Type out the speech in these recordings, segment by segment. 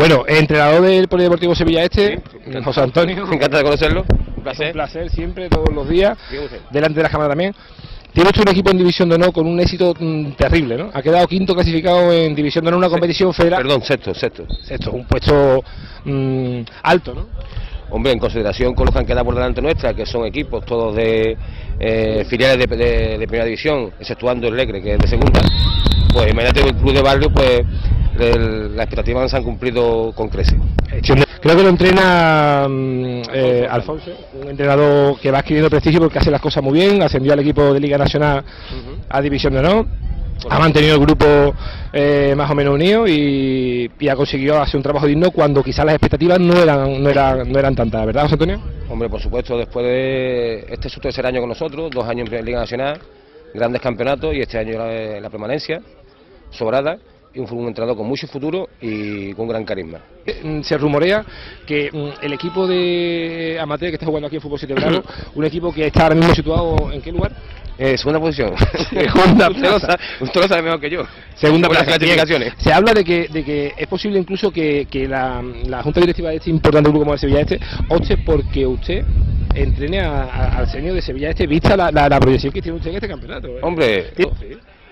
Bueno, entrenador del Polideportivo Sevilla Este, José Antonio. Me encanta de conocerlo. Un Un placer. placer siempre, todos los días, delante de la cámara también. Tiene usted un equipo en División de Honor con un éxito mm, terrible, ¿no? Ha quedado quinto clasificado en División de Honor, una competición federal. Perdón, sexto, sexto. Es un puesto mm, alto, ¿no? Hombre, en consideración con los que han quedado por delante nuestra, que son equipos todos de eh, filiales de, de- de primera división, exceptuando el Lecre, que es de segunda, pues imagínate el club de barrio, pues las expectativas se han cumplido con creces. Creo que lo entrena mm, eh, Alfonso, un entrenador que va adquiriendo prestigio porque hace las cosas muy bien, ascendió al equipo de Liga Nacional a División de Honor, ha mantenido el grupo eh, más o menos unido y, y ha conseguido hacer un trabajo digno cuando quizás las expectativas no eran, no eran, no eran tantas, ¿verdad, José Antonio? Hombre, por supuesto, después de este es su tercer año con nosotros, dos años en Liga Nacional, grandes campeonatos y este año la, la permanencia, sobrada, un, un entrenador con mucho futuro y con gran carisma. Mm, Se rumorea que mm, el equipo de amateur que está jugando aquí en Fútbol 7 Bravo, un equipo que está ahora mismo situado en qué lugar? Eh, segunda posición. Segunda usted, lo plaza. sabe, usted lo sabe mejor que yo. Segunda plaza. Clasificaciones. Se habla de que, de que es posible incluso que, que la, la Junta Directiva de este importante grupo como el Sevilla Este opte porque usted entrene a- a- al señor de Sevilla Este vista la, la, la proyección que tiene usted en este campeonato. ¿eh? Hombre, Sí.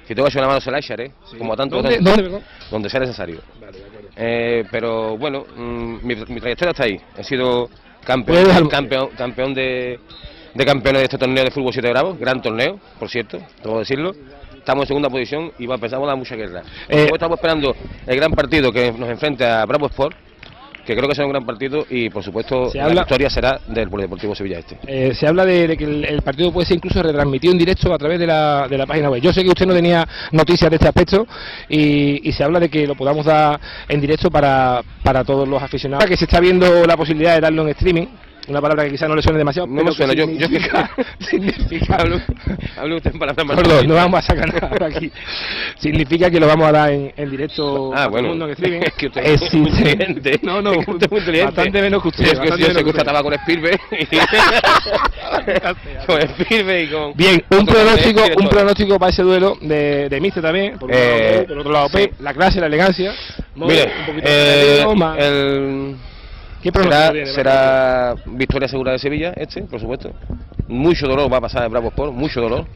Si tengo que hacer una mano se la echaré, como a tanto ¿Dónde, donde sea necesario. Eh, pero bueno, mm, mi, mi trayectoria está ahí. He sido campeón, campeón, campeón de, de campeones de este torneo de fútbol 7 Bravos, gran torneo, por cierto, tengo que decirlo. Estamos en segunda posición y va, empezamos a dar mucha guerra. Eh, estamos esperando el gran partido que nos enfrenta a Bravo Sport, que creo que será un gran partido y por supuesto Se la habla- victoria será del Polideportivo Sevilla Este. Eh, se habla de, de que el, el partido puede ser incluso retransmitido en directo a través de la, de la página web. Yo sé que usted no tenía noticias de este aspecto y, y se habla de que lo podamos dar en directo para, para todos los aficionados. Que se está viendo la posibilidad de darlo en streaming, una palabra que quizás no le suene demasiado, No pero que suena, yo- yo- significa, Hablo, hablo usted en palabras más Gordo, no vamos a sacar nada por aquí. Significa que lo vamos a dar en, en directo Ah, a todo el mundo en streaming. Es que usted es muy inteligente. No, no, Es que usted es muy inteligente. bastante menos que usted. Es que yo sé que usted estaba con Spielberg. y- con Spielberg y con. Bien, un pronóstico, un pronóstico para ese duelo de, de Mister también, por Eh, lado, por otro lado sí. La clase, la elegancia. Mire, un poquito eh, más- el, ¿Qué será, será victoria segura de Sevilla, este, por supuesto. Mucho dolor va a pasar en Bravo Sport, mucho dolor.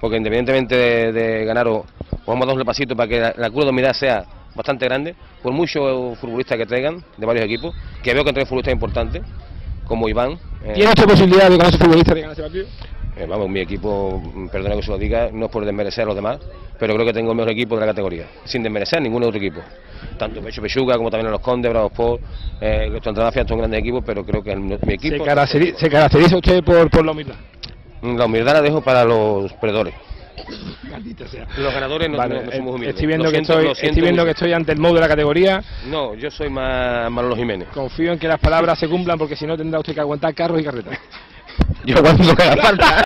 Porque independientemente de, de ganar o, vamos a dar un repasito para que la, la curva de humildad sea bastante grande, por muchos futbolistas que traigan de varios equipos, que veo que traen futbolistas importantes, como Iván. eh, ¿Tiene usted posibilidad de con esos futbolistas de ganar ese partido? Eh, vamos, mi equipo, perdona que se lo diga, no es por desmerecer a los demás, pero creo que tengo el mejor equipo de la categoría, sin desmerecer a ningún otro equipo. Tanto Pecho Pechuga como también a los Condes, Bravos Sport, eh, los Mafia son grandes equipos, pero creo que el- mi Se, equipo, caracteri- se caracteriza usted por, por la humildad. la humildad la dejo para los perdedores. Sea. Los ganadores no, Vale, no- no eh, somos humildes. estoy viendo, Lo que, siento, estoy, viendo que estoy ante el modo de la categoría. No, yo soy más Manolo Jiménez. Confío en que las palabras se cumplan porque si no tendrá usted que aguantar carros y carretas. Yo cuando me haga falta.